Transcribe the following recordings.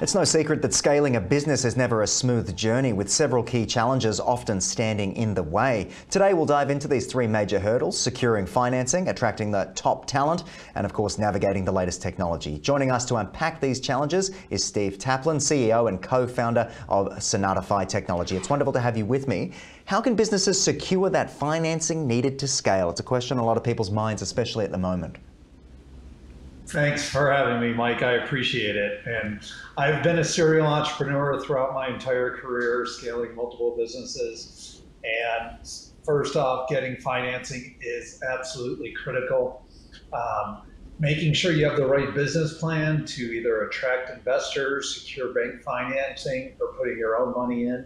It's no secret that scaling a business is never a smooth journey, with several key challenges often standing in the way. Today, we'll dive into these three major hurdles securing financing, attracting the top talent, and of course, navigating the latest technology. Joining us to unpack these challenges is Steve Taplin, CEO and co founder of Sonatafy Technology. It's wonderful to have you with me. How can businesses secure that financing needed to scale? It's a question on a lot of people's minds, especially at the moment. Thanks for having me, Mike. I appreciate it. And I've been a serial entrepreneur throughout my entire career, scaling multiple businesses. And first off, getting financing is absolutely critical. Um, making sure you have the right business plan to either attract investors, secure bank financing, or putting your own money in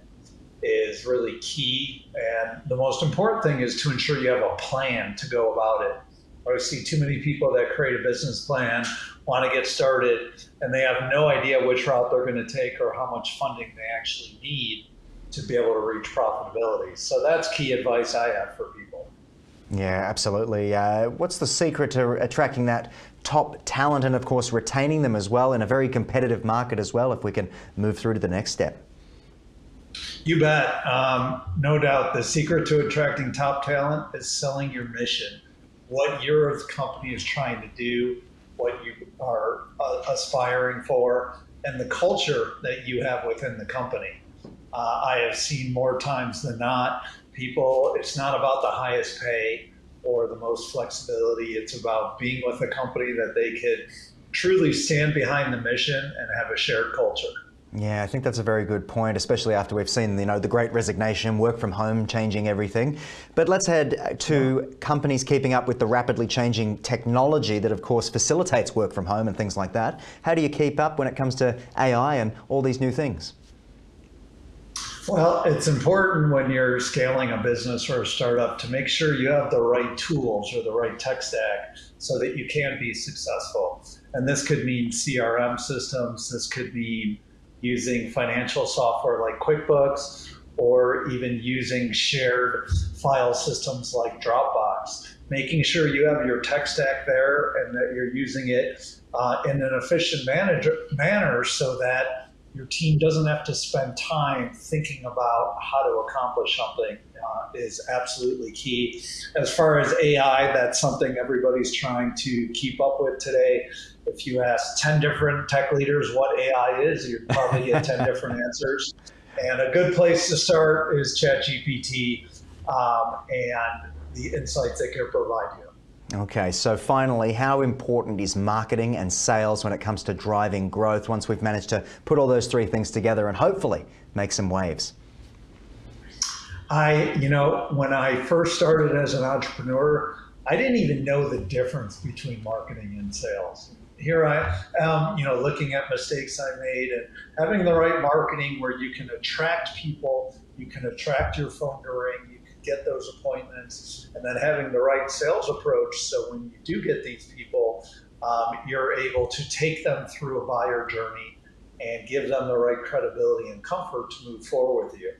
is really key. And the most important thing is to ensure you have a plan to go about it. I see too many people that create a business plan, want to get started, and they have no idea which route they're going to take or how much funding they actually need to be able to reach profitability. So that's key advice I have for people. Yeah, absolutely. Uh, what's the secret to attracting that top talent and, of course, retaining them as well in a very competitive market as well, if we can move through to the next step? You bet. Um, no doubt. The secret to attracting top talent is selling your mission what your company is trying to do, what you are uh, aspiring for, and the culture that you have within the company. Uh, I have seen more times than not people, it's not about the highest pay or the most flexibility. It's about being with a company that they could truly stand behind the mission and have a shared culture. Yeah, I think that's a very good point, especially after we've seen, you know, the great resignation, work from home changing everything. But let's head to companies keeping up with the rapidly changing technology that, of course, facilitates work from home and things like that. How do you keep up when it comes to AI and all these new things? Well, it's important when you're scaling a business or a startup to make sure you have the right tools or the right tech stack so that you can be successful. And this could mean CRM systems, this could mean using financial software like QuickBooks or even using shared file systems like Dropbox. Making sure you have your tech stack there and that you're using it uh, in an efficient manager, manner so that your team doesn't have to spend time thinking about how to accomplish something uh, is absolutely key. As far as AI, that's something everybody's trying to keep up with today. If you ask 10 different tech leaders what AI is, you'd probably get 10 different answers. And a good place to start is ChatGPT um, and the insights it can provide you. Okay, so finally, how important is marketing and sales when it comes to driving growth once we've managed to put all those three things together and hopefully make some waves? I, you know, when I first started as an entrepreneur, I didn't even know the difference between marketing and sales. Here I am, you know, looking at mistakes I made and having the right marketing where you can attract people, you can attract your phone to ring, get those appointments, and then having the right sales approach. So when you do get these people, um, you're able to take them through a buyer journey and give them the right credibility and comfort to move forward with you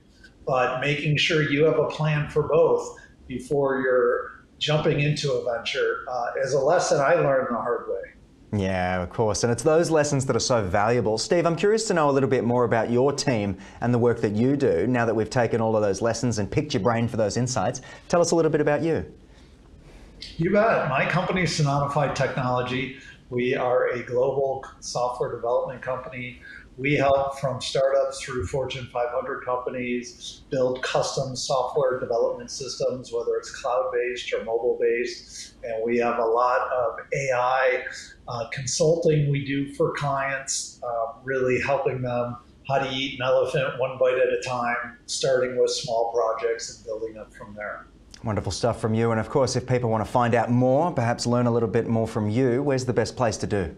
but making sure you have a plan for both before you're jumping into a venture uh, is a lesson I learned the hard way. Yeah, of course. And it's those lessons that are so valuable. Steve, I'm curious to know a little bit more about your team and the work that you do now that we've taken all of those lessons and picked your brain for those insights. Tell us a little bit about you. You bet. My company is Sonatafy Technology. We are a global software development company we help from startups through Fortune 500 companies build custom software development systems, whether it's cloud based or mobile based. And we have a lot of AI uh, consulting we do for clients, uh, really helping them how to eat an elephant one bite at a time, starting with small projects and building up from there. Wonderful stuff from you. And of course, if people want to find out more, perhaps learn a little bit more from you, where's the best place to do?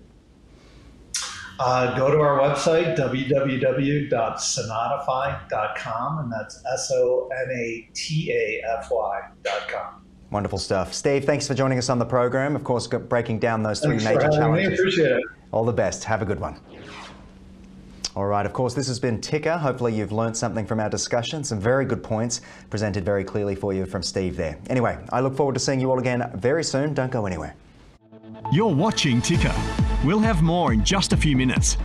Uh, go to our website, www.sonatafy.com, and that's S O N A T A F Y.com. Wonderful stuff. Steve, thanks for joining us on the program. Of course, breaking down those three thanks major challenges. Me. Appreciate it. All the best. Have a good one. All right, of course, this has been Ticker. Hopefully, you've learned something from our discussion. Some very good points presented very clearly for you from Steve there. Anyway, I look forward to seeing you all again very soon. Don't go anywhere. You're watching Ticker. We'll have more in just a few minutes.